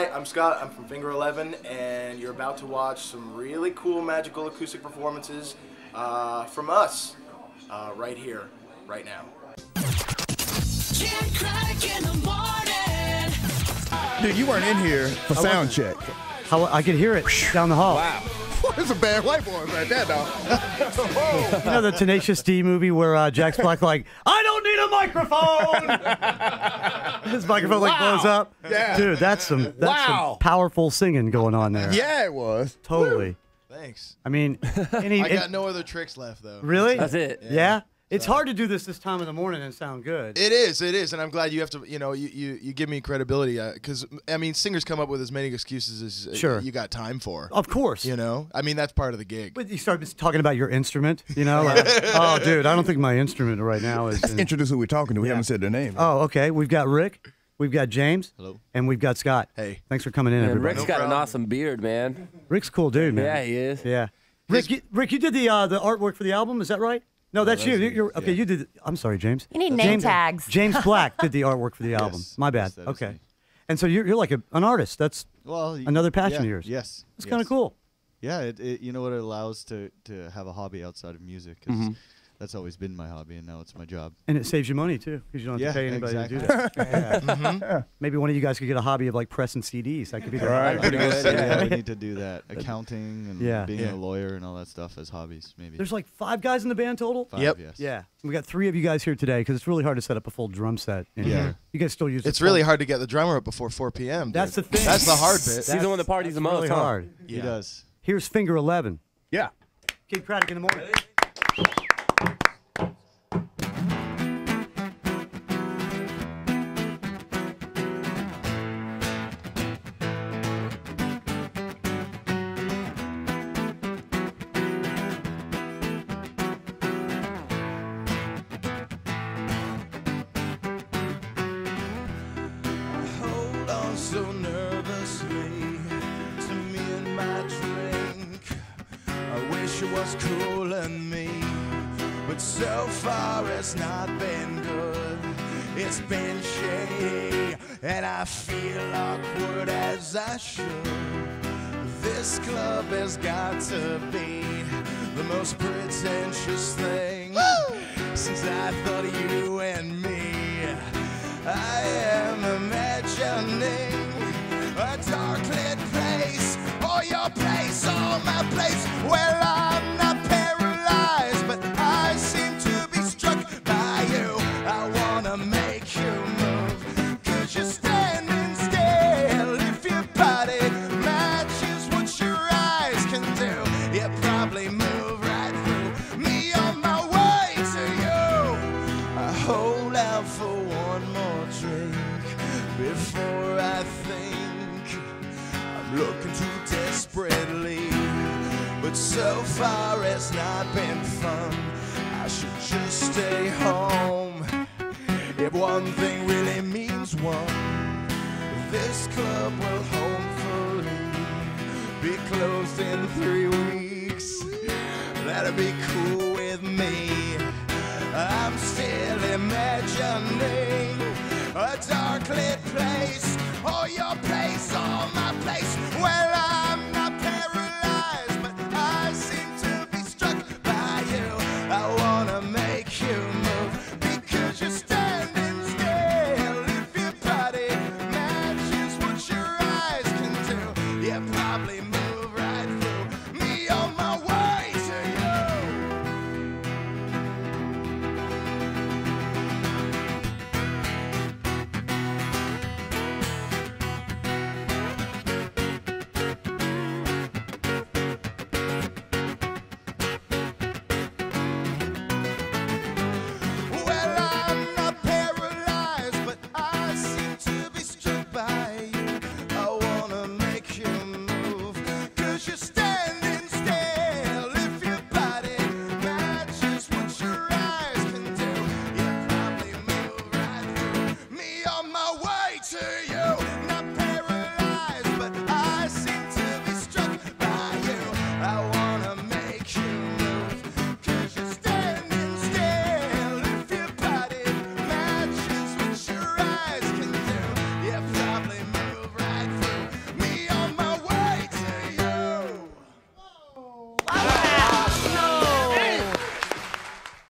Hi, I'm Scott. I'm from Finger Eleven, and you're about to watch some really cool magical acoustic performances uh, from us uh, right here, right now. Dude, you weren't in here for sound check. How I could hear it down the hall. Wow. There's a bad white boy right there, dog. You know the Tenacious D movie where uh, Jack's Black like, I don't need a microphone. His microphone like Wow. blows up. Yeah. Dude, that's some that's Wow. some powerful singing going on there. yeah, it was. Totally. Thanks. I mean, any, I got it- no other tricks left though. really? That's it. Yeah. It's hard to do this this time of the morning and sound good. It is, it is, and I'm glad you have to, you know, you, you, you give me credibility because I mean, singers come up with as many excuses as uh, Sure. you got time for. of course. You know, I mean, that's part of the gig. But you start talking about your instrument, you know? Like, oh, dude, I don't think my instrument right now is. in- Introduce who we're talking to. We haven't said their name. Oh, okay. We've got Rick, we've got James, Hello. and we've got Scott. Hey. thanks for coming in, And everybody. Rick's got an awesome beard, man. Rick's a cool dude, man. Yeah, he is. Yeah. Rick, you, Rick, you did the uh, the artwork for the album. Is that right? No, that's you. that's me, You're, okay, yeah. you did. I'm sorry, James. You need name James, tags. James Black did the artwork for the album. Yes, My bad. yes, that is okay. me. And so you're, you're like a, an artist. That's Well, y- Another passion yeah, of yours. Yes, It's yes. kind of cool. Yeah, it, it you know what it allows to to have a hobby outside of music 'cause Mm-hmm. That's always been my hobby, and now it's my job. And it saves you money too, because you don't have Yeah, to pay anybody to do exactly. that. Yeah. Mm-hmm. Maybe one of you guys could get a hobby of like pressing CDs. That could be the Right. hobby. Pretty good. yeah, we need to do that. Accounting and Yeah. being Yeah. a lawyer and all that stuff as hobbies, maybe. There's like five guys in the band total. Five, Yep. Yes. Yeah, we got three of you guys here today because it's really hard to set up a full drum set. In Yeah. here. you guys still use. the It's really full- hard to get the drummer up before 4 p.m. dude. That's the thing. That's the hard bit. He's the one that parties the most. Really huh? hard. He does. Here's Finger Eleven. Yeah. Kidd Kraddick in the morning. It was cooling me, but so far it's not been good. It's been shady, and I feel awkward as I should. This club has got to be the most pretentious thing since I thought of you and me. I am imagining a dark before I think I'm looking too desperately. But so far it's not been fun. I should just stay home. If one thing really means one, this club will hopefully be closed in three weeks. That'll be cool with me. I'm still imagining a dark lit place, or your place, or my place. Well, I'm not paralyzed, but I seem to be struck by you. I wanna make you move because you're standing still. If your body matches what your eyes can do, you probably